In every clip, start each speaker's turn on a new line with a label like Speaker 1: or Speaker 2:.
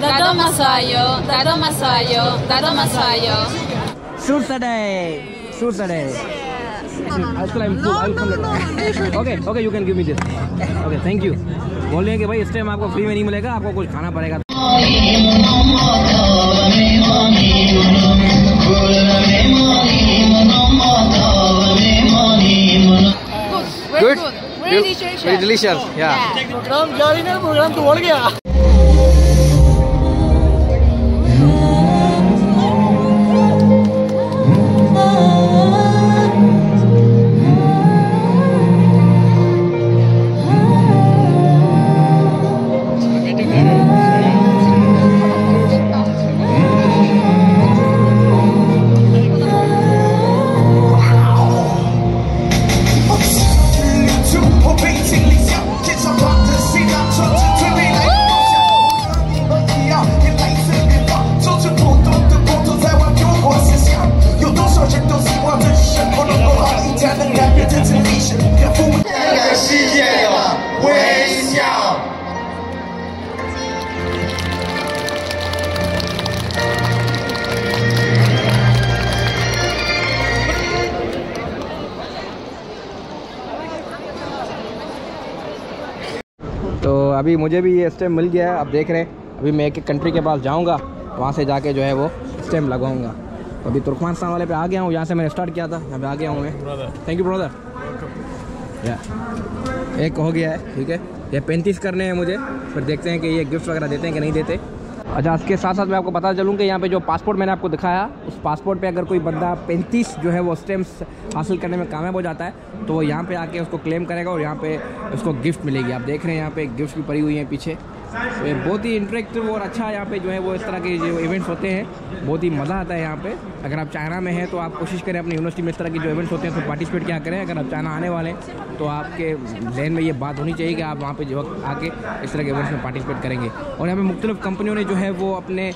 Speaker 1: Dado masayo, dado masayo, dado masayo.
Speaker 2: Shoot today. Shoot today. Actually, I'm full. I'll come later. Okay, okay, you can give me this. Okay, thank you. बोल रहे हैं कि भाई इस time आपको free में नहीं मिलेगा आपको कुछ खाना पड़ेगा
Speaker 1: Very good. Very delicious.
Speaker 2: Very delicious. Yeah.
Speaker 3: Programme जारी नहीं प्रोग्राम तो बढ़ गया
Speaker 2: अभी मुझे भी ये स्टेम मिल गया है अब देख रहे हैं। अभी मैं एक कंट्री के पास जाऊँगा वहाँ से जाके जो है वो स्टेम लगाऊँगा तो अभी तुर्कमानिस्तान वाले पे आ गया हूँ यहाँ से मैंने स्टार्ट किया था यहाँ पे आ गया हूँ मैं। थैंक यू ब्रदर या एक हो गया है ठीक है? ये पैंतीस करने हैं मुझे फिर देखते हैं कि ये गिफ्ट वगैरह देते हैं कि नहीं देते। अच्छा इसके साथ साथ मैं आपको बता चलूँ कि यहाँ पे जो पासपोर्ट मैंने आपको दिखाया, उस पासपोर्ट पे अगर कोई बंदा पैंतीस जो है वो स्टेम्प्स हासिल करने में कामयाब हो जाता है तो यहाँ पे आके उसको क्लेम करेगा और यहाँ पे उसको गिफ्ट मिलेगी। आप देख रहे हैं यहाँ पे गिफ्ट भी पड़ी हुई हैं पीछे। बहुत ही इंटरेक्टिव और अच्छा यहाँ पे जो है वो इस तरह के जो इवेंट्स होते हैं। बहुत ही मज़ा आता है यहाँ पे। अगर आप चाइना में हैं तो आप कोशिश करें अपनी यूनिवर्सिटी में इस तरह के जो इवेंट्स होते हैं तो पार्टिसिपेट क्या करें। अगर आप चाइना आने वाले हैं तो आपके जहन में ये बात होनी चाहिए कि आप वहाँ पर जो आके इस तरह के इवेंट्स में पार्टिसिपेट करेंगे। और यहाँ पर मुख्तलिफ़ कंपनियों ने जो है वो अपने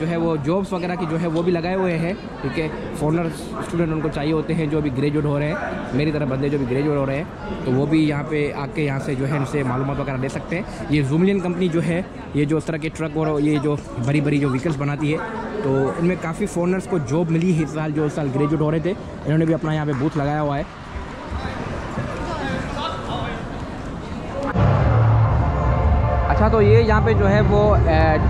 Speaker 2: जो है वो जॉब्स वगैरह की जो है वो भी लगाए हुए हैं। ठीक है फॉरनर स्टूडेंट उनको चाहिए होते हैं जो अभी ग्रेजुएट हो रहे हैं। मेरी तरह बंदे जो भी ग्रेजुएट हो रहे हैं तो वो भी यहाँ पे आके यहाँ से जो है इनसे मालूम वगैरह ले सकते हैं। ये जूमलियन कंपनी जो है, ये जो उस तरह के ट्रक और ये जो बड़ी बड़ी जो व्हीकल्स बनाती है तो इनमें काफ़ी फॉरनर्स को जॉब मिली है इस साल, जो साल ग्रेजुएट हो रहे थे। इन्होंने भी अपना यहाँ पे बूथ लगाया हुआ है। अच्छा तो ये यहाँ पे जो है वो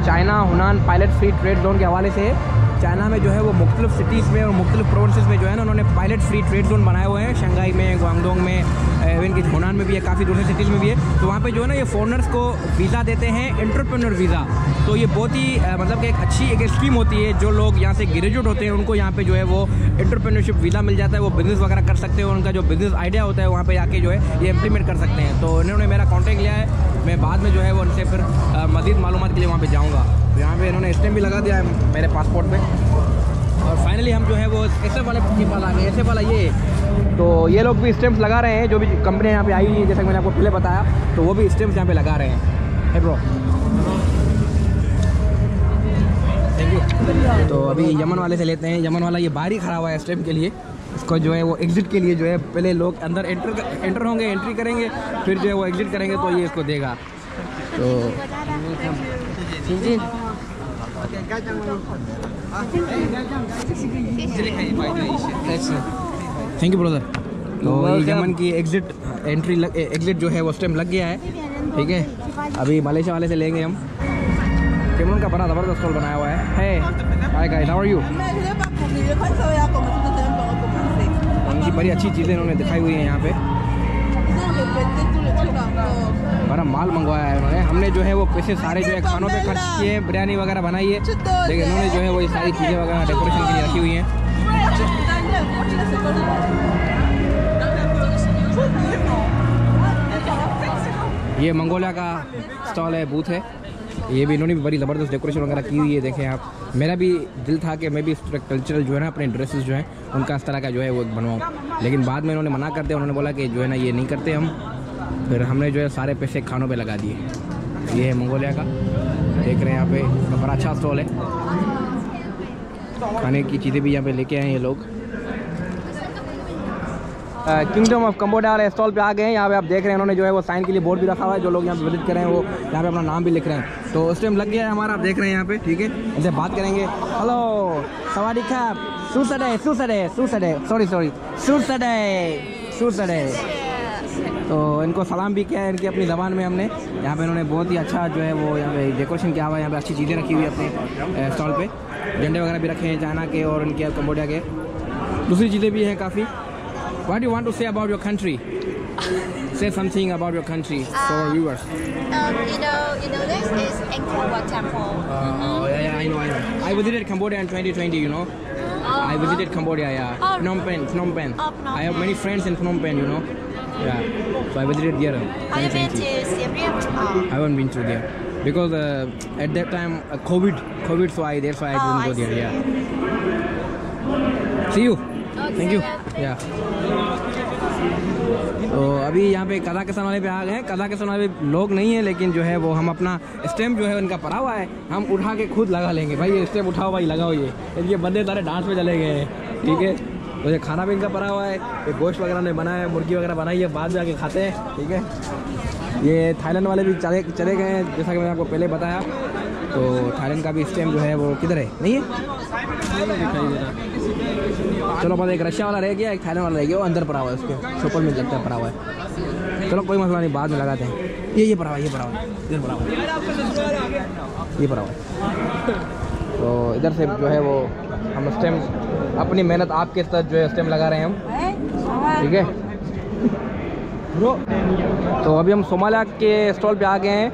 Speaker 2: China Hunan pilot free trade zone के हवाले से है। चाइना में जो है वो मुख्तलिफ़ सिटीज़ में और मुख्तलिफ़ प्रोविंसेस में जो है ना उन्होंने पायलट फ्री ट्रेड जोन बनाए हुए हैं। शंघाई में, गुआंगडोंग में इवन की हुनान में भी है, काफ़ी दूसरे सिटीज़ में भी है। तो वहाँ पे जो है ना ये फॉरनर्स को वीज़ा देते हैं एंटरप्रेन्योर वीज़ा तो ये बहुत ही मतलब कि एक अच्छी एक स्कीम होती है, जो लोग यहाँ से ग्रेजुएट होते हैं, उनको यहाँ पे जो है वो एंटरप्रेन्योरशिप वीज़ा मिल जाता है, वो बिज़नेस वगैरह कर सकते हैं उनका जो बिज़नेस आइडिया होता है, वहाँ पे आके जो है ये इम्प्लीमेंट कर सकते हैं। तो इन्होंने मेरा कॉन्टैक्ट लिया है, मैं बाद में जो है वो उनसे फिर मज़ीद मालूम के लिए वहाँ पर जाऊँगा। तो यहाँ पे इन्होंने स्टैम्प भी लगा दिया है मेरे पासपोर्ट पे। और फाइनली हम जो है वो ऐसे वाले गए। ऐसे वाला ये। तो ये लोग भी स्टैम्प लगा रहे हैं जो भी कंपनियाँ यहाँ पे आई हुई है जैसा कि मैंने आपको पहले बताया तो वो भी स्टैम्प यहाँ पे लगा रहे हैं। है ब्रो थैंक यू तो अभी यमन वाले से लेते हैं। यमन वाला ये बाहर ही खड़ा हुआ है स्टैम्प के लिए। इसको जो है वो एग्ज़िट के लिए जो है पहले लोग अंदर एंटर एंटर होंगे एंट्री करेंगे फिर जो है वो एग्ज़िट करेंगे तो ये इसको देगा। तो थैंक यू ब्रदर तो यमन की एग्ज़िट एंट्री लग एग्ज़िट जो है वो टाइम लग गया है। ठीक है? अभी मलेशिया वाले से लेंगे हम। कैमरून का बड़ा ज़बरदस्त स्टॉल बनाया हुआ है। है। Hi guys how are you उनकी बड़ी अच्छी चीज़ें इन्होंने दिखाई हुई हैं यहाँ पे। बड़ा माल मंगवाया है उन्होंने हमने जो है वो पैसे सारे जो है खानों पे खर्च किए हैं बिरयानी वगैरह बनाई है। लेकिन उन्होंने जो है वो ये सारी चीज़ें वगैरह डेकोरेशन के लिए रखी हुई हैं। ये मंगोलिया का स्टॉल है बूथ है। ये भी इन्होंने भी बड़ी ज़बरदस्त डेकोरेशन वगैरह की हुई है देखें आप। मेरा भी दिल था कि मैं भी कल्चरल जो है ना अपने ड्रेसेस जो हैं उनका इस तरह का जो है वो बनवाऊँ। लेकिन बाद में इन्होंने मना कर दिया उन्होंने बोला कि जो है ना ये नहीं करते हम। फिर हमने जो है सारे पैसे खानों पे लगा दिए। ये है मंगोलिया का। देख रहे हैं यहाँ पे इसका बड़ा अच्छा स्टॉल है। खाने की चीज़ें भी यहाँ पे लेके आए हैं ये लोग। किंगडम ऑफ़ कम्बोडिया वाले स्टॉल पे आ गए हैं। यहाँ पे आप देख रहे हैं, उन्होंने जो है वो साइन के लिए बोर्ड भी रखा हुआ है, जो लोग यहाँ पे विज़िट कर रहे हैं, वो यहाँ पे अपना नाम भी लिख रहे हैं। तो उस टाइम लग गया है हमारा, आप देख रहे हैं यहाँ पे, ठीक है? इनसे बात करेंगे। हेलो सवारी खाप सुसडे सुसडे सुसडे सॉरी सॉरी सुसडे सुसडे तो इनको सलाम भी किया है इनकी अपनी ज़बान में हमने यहाँ पे इन्होंने बहुत ही अच्छा जो है वो यहाँ पे डेकोरेशन किया हुआ है यहाँ पे अच्छी चीज़ें रखी हुई है अपने स्टॉल पे झंडे वगैरह भी रखे हैं चाइना के और इनके कम्बोडिया के दूसरी चीज़ें भी हैं काफ़ी do you want to say about your country? say something about your country for our viewers.
Speaker 4: Um, you know, you know, this is Angkor Wat Temple.
Speaker 2: Uh, oh, yeah, yeah, I know, I know. I visited Cambodia in 2020, you know. I visited Cambodia, yeah.
Speaker 4: Oh.
Speaker 2: Phnom Penh, Phnom Penh.
Speaker 4: Oh, Phnom
Speaker 2: I have many friends in Phnom Penh, you know. Yeah. So I visited there.
Speaker 4: Have you been to Siem Reap? Oh.
Speaker 2: I haven't been to there because uh, at that time uh, COVID, COVID, so I that's why I
Speaker 4: Oh,
Speaker 2: didn't
Speaker 4: I
Speaker 2: go there.
Speaker 4: see.
Speaker 2: Yeah. See you. Okay, Thank you. Yeah. तो अभी यहाँ पे Kazakhstan वाले पे आ गए हैं Kazakhstan वाले लोग नहीं है लेकिन जो है वो हम अपना स्टेम जो है उनका पड़ा हुआ है हम उठा के खुद लगा लेंगे भाई ये स्टेम उठाओ भाई लगाओ ये इनके बंदे सारे डांस में चले गए हैं ठीक है तो ये खाना भी इनका पड़ा हुआ है ये गोश्त वगैरह ने बनाया है, मुर्गी वगैरह बनाई है, बाद आके खाते हैं, ठीक है? ये थाईलैंड वाले भी चले चले गए हैं, जैसा कि मैंने आपको पहले बताया। तो थाईलैंड का भी इस टाइम जो है वो किधर है? नहीं है? चलो बस एक रशिया वाला रह गया, एक थाईलैंड वाला रह गया, वो अंदर पड़ा हुआ है उसके, सुपर में लगता है, पड़ा हुआ है। चलो, कोई मसला नहीं, बाद में लगाते हैं। ये ये पड़ा हुआ ये पड़ा हुआ इधर पड़ा हुआ ये पड़ा हुआ तो इधर से जो है वो हम उस टाइम अपनी मेहनत आपके साथ जो है उस टाइम लगा रहे हैं हम। ठीक है? तो अभी हम सोमालिया के स्टॉल पे आ गए हैं।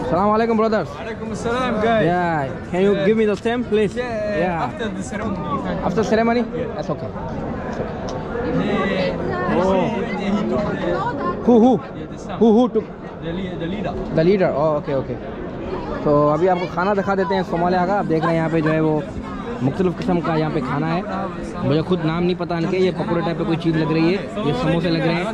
Speaker 2: सलाम वालेकुम brothers can you give me the stamp please
Speaker 3: after ceremony the leader
Speaker 2: okay okay तो अभी आपको खाना दिखा देते हैं सोमालिया का। आप देख रहे हैं यहाँ पे जो है वो मुख्तलिफ़ किस्म का यहाँ पे खाना है। मुझे खुद नाम नहीं पता इनके, ये पकौड़े टाइप पे कोई चीज़ लग रही है, ये समोसे लग रहे हैं,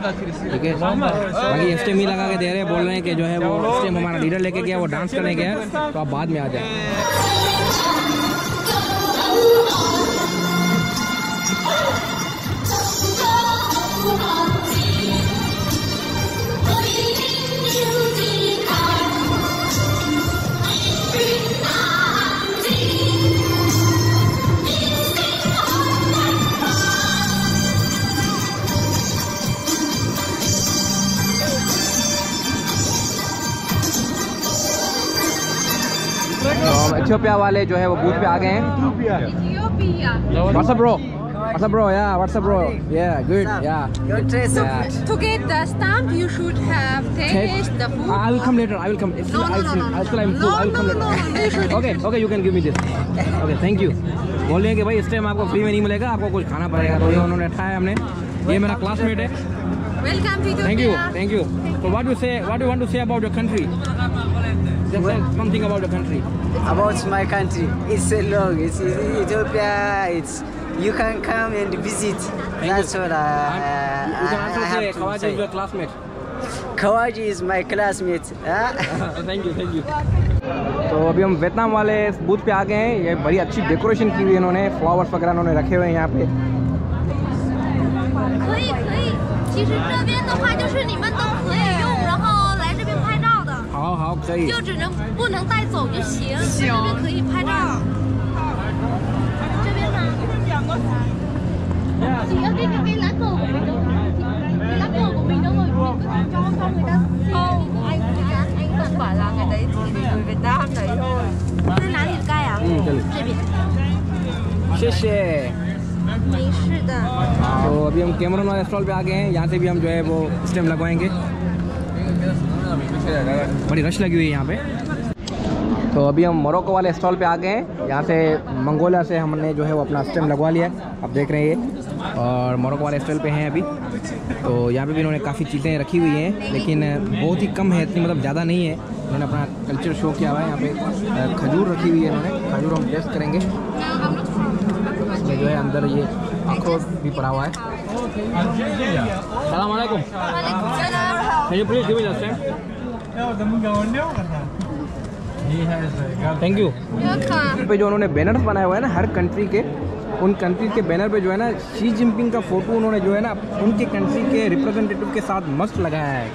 Speaker 2: ठीक है? बाकी स्टेम ही लगा के दे रहे हैं, बोल रहे हैं कि जो है वो स्टेम हमारा लीडर लेके गया, वो डांस करने गया तो आप बाद में आ जाए। तो इथियोपिया वाले जो है वो बूथ पे आ गए हैं। What's up bro what's up bro yeah what's up bro yeah good yeah
Speaker 1: to get the stamp you should have taste the food
Speaker 2: I will come later I will come I will I
Speaker 1: will
Speaker 2: I will come okay okay you can give me this okay thank you बोल कि भाई इस time आपको free में नहीं मिलेगा आपको कुछ खाना पड़ेगा तो ये उन्होंने रखा हमने। ये मेरा क्लासमेट है।
Speaker 1: Welcome
Speaker 2: thank you thank you so what you say what you want to say about your country just say something about your country
Speaker 5: about my country. It's so long. It's, it's Ethiopia. It's you can come and visit. That's what I,
Speaker 2: you can
Speaker 5: I,
Speaker 2: also
Speaker 5: I
Speaker 2: say
Speaker 5: have to
Speaker 2: Khawaja is
Speaker 5: say.
Speaker 2: your classmate
Speaker 5: Kawaji is my classmate. huh?
Speaker 2: Thank you thank you तो अभी हम Vietnam वाले booth पे आ गए हैं ये बड़ी अच्छी डेकोरेशन की हुई है इन्होंने फ्लावर्स वगैरह इन्होंने रखे हुए हैं यहाँ पे
Speaker 4: 可以可以，其实这边的话就是你们都可以
Speaker 2: 好好可以
Speaker 4: 就只能不能带走就行。这边可以拍照。这边呢？有啲叫俾甩个咁样咯，俾甩个咁样咯，装装佢得先。anh anh không phải là người đấy thì người Việt Nam đấy thôi. 这是哪里的盖啊？
Speaker 2: 嗯这里
Speaker 4: 这边。
Speaker 2: 谢谢
Speaker 4: 没事的。
Speaker 2: तो अभी हम कैमरन वाले स्टॉल पे आ गए हैं यहाँ से भी हम जो है वो स्टेम लगवाएंगे बड़ी रश लगी हुई है यहाँ पे। तो अभी हम मोरक्को वाले स्टॉल पे आ गए हैं। यहाँ से मंगोलिया से हमने जो है वो अपना स्टेम लगवा लिया है। आप देख रहे हैं ये। और मोरक्को वाले स्टॉल पे हैं अभी। तो यहाँ पे भी इन्होंने काफ़ी चीज़ें रखी हुई हैं लेकिन बहुत ही कम है इतनी मतलब ज़्यादा नहीं है। इन्होंने अपना कल्चर शो किया हुआ है। यहाँ पे अ, खजूर रखी हुई है इन्होंने। खजूर हम टेस्ट करेंगे। इसमें जो है अंदर ये अखरोट भी पड़ा हुआ है। सलाम थैंक यू. पे जो उन्होंने बैनर्स बनाए हुए हैं ना हर कंट्री के उन कंट्री के बैनर पे जो है ना शी जिनपिंग का फ़ोटो उन्होंने जो है ना उनके कंट्री के रिप्रेजेंटेटिव के साथ मस्त लगाया है।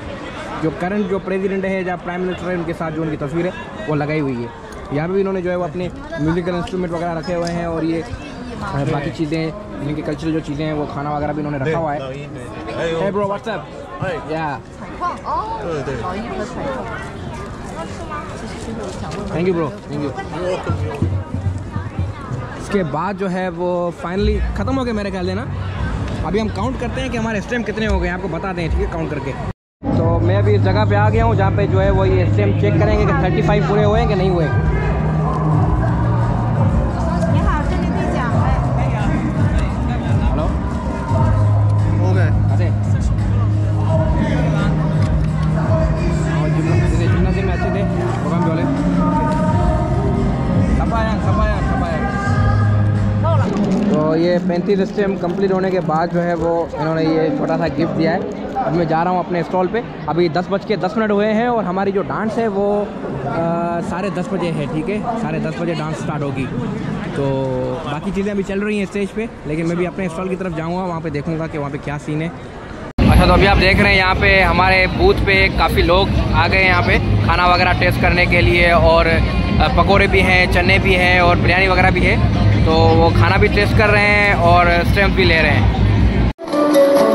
Speaker 2: जो करंट जो प्रेसिडेंट है या प्राइम मिनिस्टर है उनके साथ जो उनकी तस्वीर है वो लगाई हुई है। यहाँ पे भी इन्होंने जो है वो अपने म्यूजिकल इंस्ट्रूमेंट वगैरह रखे हुए हैं और ये बाकी चीज़ें इनकी कल्चरल जो चीज़ें हैं वो खाना वगैरह भी इन्होंने रखा हुआ है। Thank you bro thank you इसके बाद जो है वो फाइनली ख़त्म हो गया मेरे ख्याल देना ना। अभी हम काउंट करते हैं कि हमारे स्टेम कितने हो गए, आपको बता दें ठीक है काउंट करके। तो मैं अभी जगह पे आ गया हूँ जहाँ पे जो है वो ये स्टेम चेक करेंगे कि थर्टी फाइव पूरे हुए हैं कि नहीं हुए। पैंतीस स्टेम कंप्लीट होने के बाद जो है वो इन्होंने ये छोटा सा गिफ्ट दिया है। अब मैं जा रहा हूँ अपने स्टॉल पे। अभी दस बज के दस मिनट हुए हैं और हमारी जो डांस है वो साढ़े दस बजे है, ठीक है? साढ़े दस बजे डांस स्टार्ट होगी। तो बाकी चीज़ें अभी चल रही हैं स्टेज पे, लेकिन मैं भी अपने स्टॉल की तरफ़ जाऊँगा, वहाँ पे देखूँगा कि वहाँ पे क्या सीन है। अच्छा तो अभी आप देख रहे हैं यहाँ पे हमारे बूथ पे काफ़ी लोग आ गए हैं यहाँ पे खाना वगैरह टेस्ट करने के लिए और पकोड़े भी हैं, चने भी हैं और बिरयानी वगैरह भी है। तो वो खाना भी टेस्ट कर रहे हैं और स्टैम्प भी ले रहे हैं।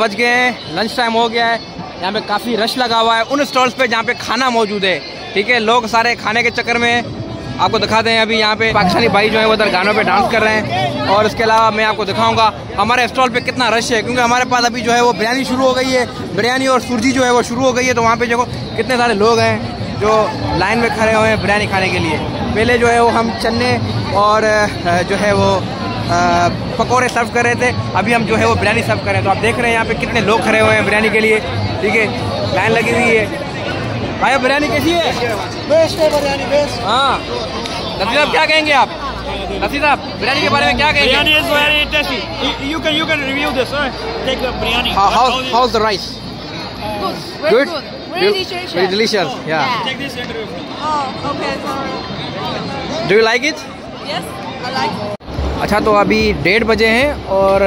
Speaker 2: बज गए हैं लंच टाइम हो गया है, यहाँ पे काफ़ी रश लगा हुआ है। उन स्टॉल्स पे जहाँ पे खाना मौजूद है, ठीक है? लोग सारे खाने के चक्कर में आपको दिखा दें अभी यहाँ पे पाकिस्तानी भाई जो है, वो गानों पे डांस कर रहे हैं। और इसके अलावा मैं आपको दिखाऊँगा, हमारे स्टॉल पे कितना रश है, क्योंकि हमारे पास अभी जो है वो बिरयानी शुरू हो गई है। बिरयानी और सुरजी जो है वो शुरू हो गई है। तो वहाँ पे देखो कितने सारे लोग हैं जो लाइन में खड़े हुए हैं बिरयानी खाने के लिए। पहले जो है वो हम चन्ने और जो है वो पकौड़े सर्व कर रहे थे। अभी हम जो है वो बिरयानी सर्व कर रहे हैं। तो आप देख रहे हैं यहाँ पे कितने लोग खड़े हुए हैं बिरयानी के लिए। ठीक है? लाइन लगी हुई है। भाई बिरयानी कैसी है?
Speaker 3: बेस्ट है बिरयानी बेस्ट
Speaker 2: हाँ। नफी साहब क्या कहेंगे आप? नफी साहब बिरयानी के बारे में क्या कहेंगे? Rice good
Speaker 1: delicious
Speaker 2: do
Speaker 1: Yes I like
Speaker 2: अच्छा तो अभी डेढ़ बजे हैं और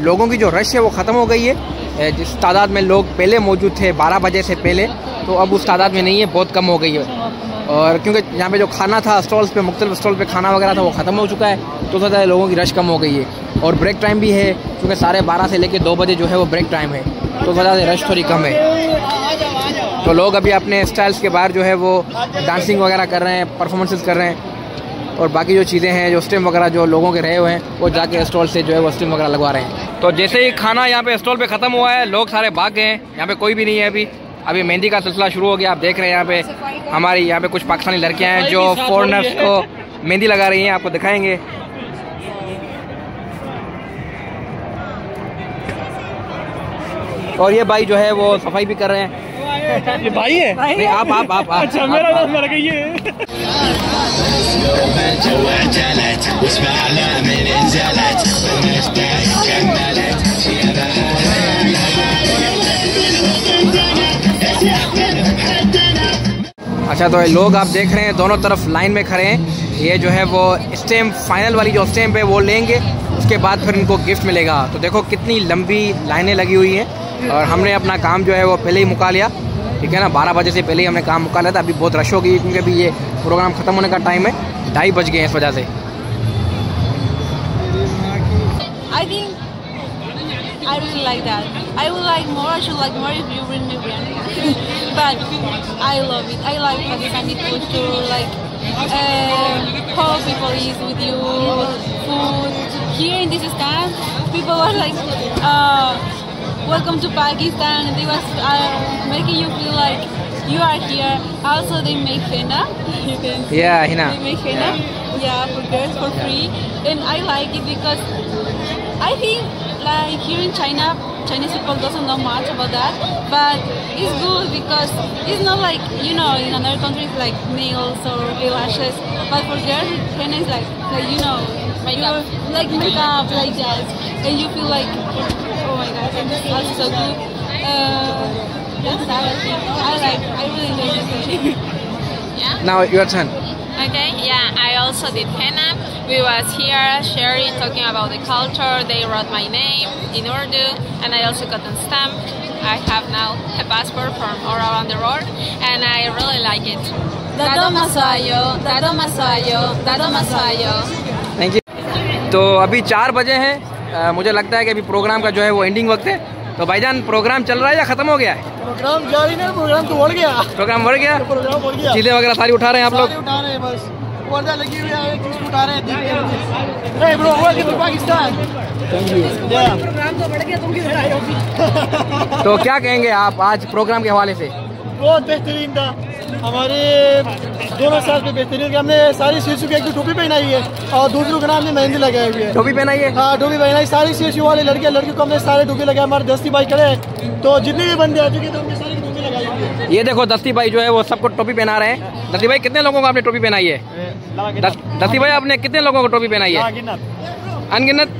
Speaker 2: लोगों की जो रश है वो ख़त्म हो गई है। जिस तादाद में लोग पहले मौजूद थे 12 बजे से पहले तो अब उस तादाद में नहीं है, बहुत कम हो गई है। और क्योंकि यहाँ पे जो खाना था स्टॉल्स पे, मुख्तलिफ़ स्टॉल पे खाना वगैरह था, वो ख़त्म हो चुका है तो ज़्यादा लोगों की रश कम हो गई है। और ब्रेक टाइम भी है, क्योंकि साढ़े बारह से लेकर दो बजे जो है वो ब्रेक टाइम है तो ज़्यादा रश थोड़ी कम है। तो लोग अभी अपने स्टाइल्स के बाहर जो है वो डांसिंग वगैरह कर रहे हैं परफॉर्मेंसेस कर रहे हैं। और बाकी जो चीज़ें हैं जो स्टिम वगैरह जो लोगों के रहे हुए हैं वो जाके स्टॉल से जो है वो स्टिम वगैरह लगवा रहे हैं। तो जैसे ही खाना यहाँ पे स्टॉल पे ख़त्म हुआ है लोग सारे भाग गए हैं। यहाँ पे कोई भी नहीं है अभी। अभी मेहंदी का सिलसिला शुरू हो गया आप देख रहे हैं यहाँ पे हमारी यहाँ पे कुछ पाकिस्तानी लड़कियाँ हैं जो फॉरनर्स को मेहंदी लगा रही हैं आपको दिखाएँगे। और ये भाई जो है वो सफ़ाई भी कर रहे हैं।
Speaker 6: ये भाई है?
Speaker 2: नहीं आप आप आप, आप
Speaker 6: अच्छा
Speaker 2: आप-
Speaker 6: मेरा
Speaker 2: आप-
Speaker 6: नाम मर गई है।
Speaker 2: अच्छा तो लोग आप देख रहे हैं, दोनों तरफ़ लाइन में खड़े हैं। ये जो है वो स्टेम फाइनल वाली जो स्टेम्प है वो लेंगे, उसके बाद फिर इनको गिफ्ट मिलेगा। तो देखो कितनी लंबी लाइनें लगी हुई हैं और हमने अपना काम जो है वो पहले ही मुका लिया। ठीक है ना बारह बजे से पहले ही हमने काम मुका लिया था अभी बहुत रश हो गई क्योंकि अभी ये प्रोग्राम ख़त्म होने का टाइम है ढाई बज गए हैं इस वजह से
Speaker 4: I think I really like that. I would like more. I should like more if you bring me biryani. but I love it. I like Pakistani culture, like uh, how people is with you, food. Here in this stand, people are like, uh, "Welcome to Pakistan," and they was uh, making you feel like you are here. Also, they make henna. You can see
Speaker 2: Yeah, henna.
Speaker 4: They make henna. Yeah, for girls for free, and I like it because I think like here in China, Chinese people doesn't know much about that, but it's good because it's not like you know in other countries like nails or eyelashes, but for girls henna is like like you know makeup, like makeup like that, and you feel like oh my god, and that's so good. Uh, that's that I think I like I really enjoy this.
Speaker 2: Now your turn.
Speaker 7: Okay, yeah, I also did henna. We was here sharing, talking about the culture. They wrote my name in Urdu, and I also got a stamp. I have now a passport from all around the world, and I really like it. Dado masayo, dado masayo, dado masayo.
Speaker 2: Thank you तो अभी चार बजे हैं अ, मुझे लगता है कि अभी प्रोग्राम का जो है वो एंडिंग वक्त है। तो भाईजान प्रोग्राम चल रहा है या ख़त्म हो गया है?
Speaker 3: प्रोग्राम जारी नहीं प्रोग्राम तो बढ़ गया।
Speaker 2: प्रोग्राम बढ़ गया?
Speaker 3: प्रोग्राम बढ़ गया।
Speaker 2: चीज़ें वगैरह सारी उठा रहे हैं आप लोग?
Speaker 3: उठा रहे हैं बस। पर्दा लगी हुई है उठा रहे हैं देख रहे हैं ब्रो वेलकम टू पाकिस्तान?
Speaker 4: तो
Speaker 2: तो क्या कहेंगे आप आज प्रोग्राम के हवाले से?
Speaker 3: बहुत बेहतरीन था। हमारे दोनों साल पे बेहतरीन हमने सारी शीशु की एक तो टोपी पहनाई है और दूसरों के नाम ने मेहंदी लगाई हुई है।
Speaker 2: टोपी पहनाइए
Speaker 3: हाँ? टोपी पहनाई। सारी शीशु वाले लड़के लड़कियों को हमने सारे टोपी लगाए। हमारे दस्ती भाई खड़े हैं। तो जितने भी बंदे आ चुके थे उनके सारी टोपी लगाई हुई है।
Speaker 2: ये देखो दस्ती भाई जो है वो सबको टोपी पहना रहे हैं। दस्ती भाई कितने लोगों को आपने टोपी पहनाई है? दस- दस्ती भाई आपने कितने लोगों को टोपी पहनाई है? अनगिनत।